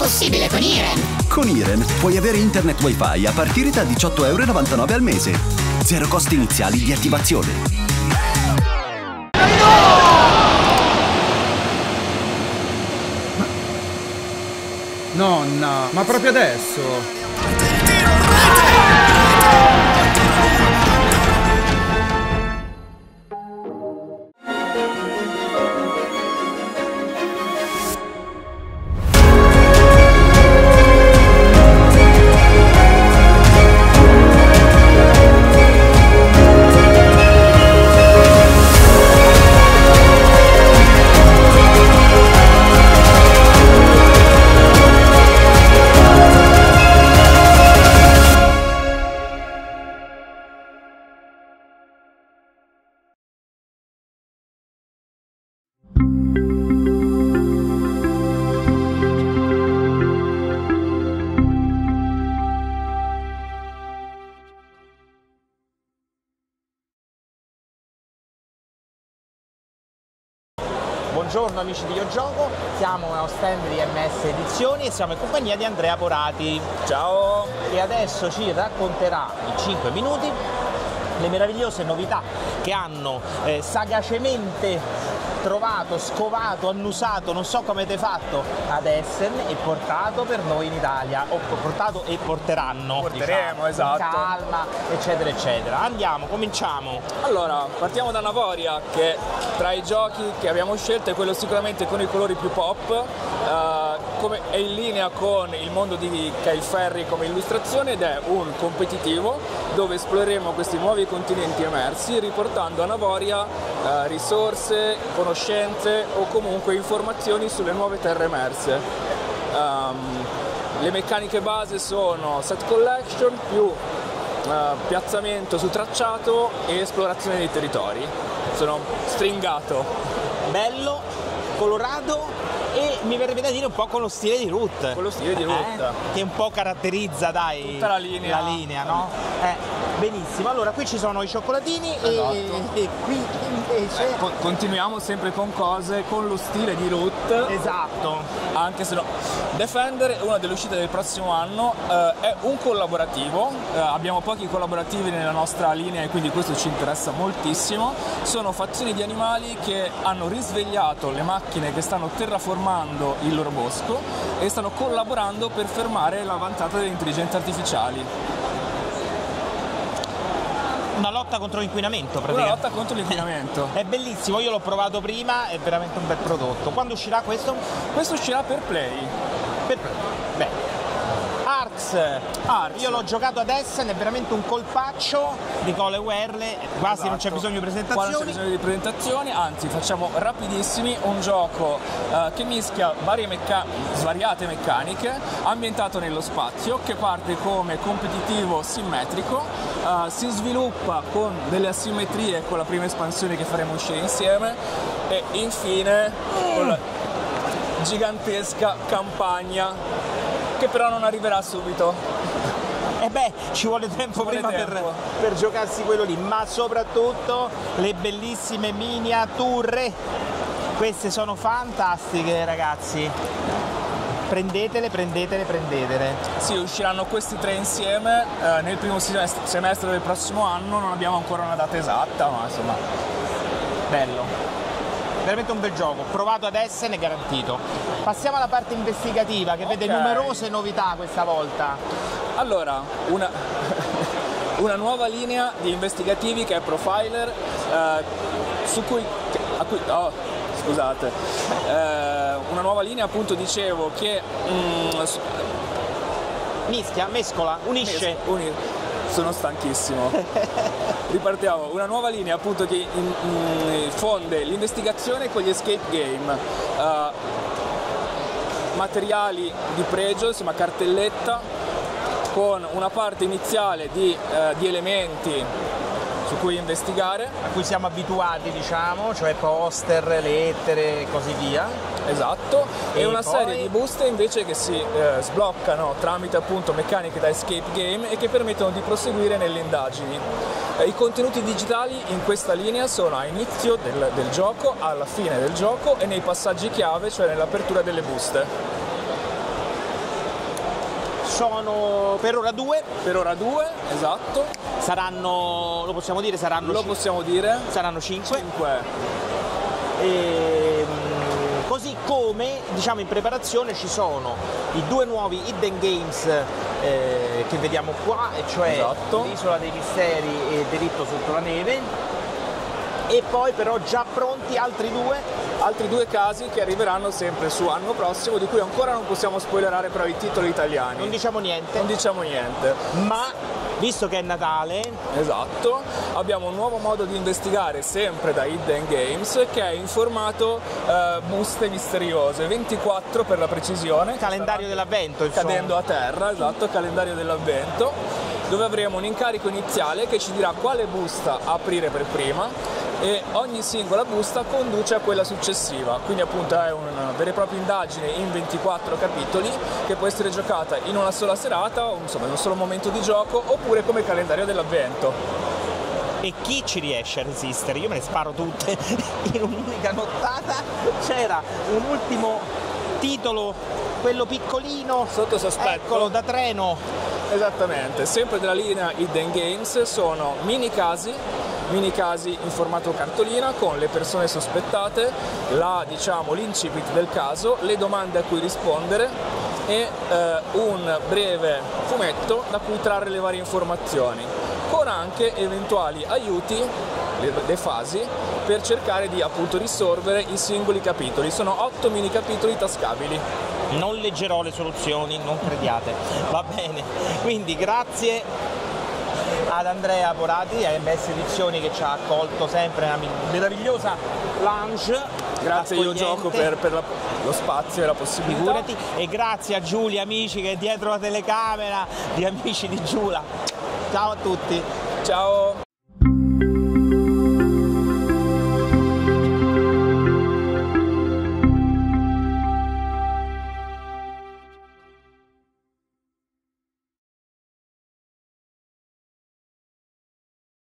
possibile con Iren. Con Iren puoi avere internet wifi a partire da 18,99€ al mese. Zero costi iniziali di attivazione. Nonna, ma proprio adesso? Buongiorno amici di Io Gioco, siamo a stand di MS Edizioni e siamo in compagnia di Andrea Porati. Ciao! E adesso ci racconterà in 5 minuti le meravigliose novità che hanno eh, sagacemente trovato, scovato, annusato, non so come avete fatto ad Essen e portato per noi in Italia, o portato e porteranno. Porteremo, diciamo, esatto. Calma, eccetera, eccetera. Andiamo, cominciamo. Allora, partiamo da Navoria che tra i giochi che abbiamo scelto è quello sicuramente con i colori più pop, eh, come è in linea con il mondo di Kyle Ferry come illustrazione ed è un competitivo dove esploreremo questi nuovi continenti emersi riportando a Navoria eh, risorse, conoscenze o comunque informazioni sulle nuove terre emerse. Um, le meccaniche base sono set collection più eh, piazzamento su tracciato e esplorazione dei territori. Sono stringato. Bello, colorato mi verrebbe da dire un po' con lo stile di Root. Con lo stile di Root. Eh? Che un po' caratterizza, dai, Tutta la linea. la linea, no? Eh, benissimo, allora qui ci sono i cioccolatini Esatto. e, e qui invece... Co- continuiamo sempre con cose con lo stile di Root. Esatto. Anche se no. Defender, una delle uscite del prossimo anno, eh, è un collaborativo. Eh, abbiamo pochi collaborativi nella nostra linea e quindi questo ci interessa moltissimo. Sono fazioni di animali che hanno risvegliato le macchine che stanno terraformando il loro bosco e stanno collaborando per fermare l'avanzata delle intelligenze artificiali. Una lotta contro l'inquinamento Una praticamente. lotta contro l'inquinamento. È bellissimo, io l'ho provato prima, è veramente un bel prodotto. Quando uscirà questo? Questo uscirà per Play. Per... Beh. Arx. Arx. Io l'ho giocato ad Essen, è veramente un colpaccio di Cole Werle, quasi non c'è Esatto. bisogno di Qua non c'è presentazioni. bisogno di presentazioni, anzi facciamo rapidissimi un gioco eh, che mischia varie mecca- svariate meccaniche, ambientato nello spazio, che parte come competitivo simmetrico, eh, si sviluppa con delle asimmetrie con la prima espansione che faremo uscire insieme e infine con la gigantesca campagna che però non arriverà subito. E beh, ci vuole tempo vuole prima tempo. Per, per giocarsi quello lì, ma soprattutto le bellissime miniature. Queste sono fantastiche ragazzi. Prendetele, prendetele, prendetele. Sì, usciranno questi tre insieme eh, nel primo semestre, del prossimo anno, non abbiamo ancora una data esatta, ma insomma. Veramente un bel gioco, provato ad Essen e garantito. Passiamo alla parte investigativa che vede Ok. numerose novità questa volta. Allora, una, una nuova linea di investigativi che è Profiler, eh, su cui, a cui- oh, scusate, Eh, una nuova linea appunto dicevo che mm, s- Mischia, mescola, unisce. uni- sono stanchissimo. Ripartiamo, una nuova linea appunto che in- in- fonde l'investigazione con gli escape game. Eh, materiali di pregio, insomma cartelletta, con una parte iniziale di, eh, di elementi su cui investigare, a cui siamo abituati, diciamo, cioè poster, lettere e così via. esatto, e, E una poi? serie di buste invece che si eh, sbloccano tramite appunto meccaniche da escape game e che permettono di proseguire nelle indagini. Eh, I contenuti digitali in questa linea sono a inizio del, del gioco, alla fine del gioco e nei passaggi chiave, cioè nell'apertura delle buste. Sono per ora due, Per ora due, esatto. saranno, lo possiamo dire, saranno, Lo possiamo dire. saranno cinque. 5. Ehm, così come diciamo in preparazione ci sono i due nuovi hidden games eh, che vediamo qua, e cioè Esatto. l'isola dei misteri e diritto sotto la neve. E poi però già pronti altri due Altri due casi che arriveranno sempre su anno prossimo, di cui ancora non possiamo spoilerare però i titoli italiani. non diciamo niente, Non diciamo niente. ma visto che è Natale, Esatto, abbiamo un nuovo modo di investigare sempre da Hidden Games che è in formato eh, buste misteriose, 24 per la precisione. calendario dell'avvento, insomma. cadendo a terra, esatto, calendario dell'avvento, dove avremo un incarico iniziale che ci dirà quale busta aprire per prima e ogni singola busta conduce a quella successiva, quindi appunto è una vera e propria indagine in 24 capitoli che può essere giocata in una sola serata, o insomma in un solo momento di gioco oppure come calendario dell'avvento. E chi ci riesce a resistere? Io me ne sparo tutte in un'unica nottata. C'era un ultimo titolo, quello piccolino, Sotto sospetto. eccolo da treno. Esattamente, sempre della linea Hidden Games sono mini casi, mini casi in formato cartolina con le persone sospettate, la, diciamo, l'incipit del caso, le domande a cui rispondere e eh, un breve fumetto da cui trarre le varie informazioni, con anche eventuali aiuti, le, le fasi, per cercare di appunto risolvere i singoli capitoli. Sono otto mini capitoli tascabili. Non leggerò le soluzioni, non crediate. Va bene. Quindi grazie ad Andrea Porati, a MS Edizioni che ci ha accolto sempre nella meravigliosa lounge. Grazie io gioco per, per la- lo spazio e la possibilità. Figurati, e grazie a Giulia, amici che è dietro la telecamera, di amici di Giulia. Ciao a tutti. Ciao!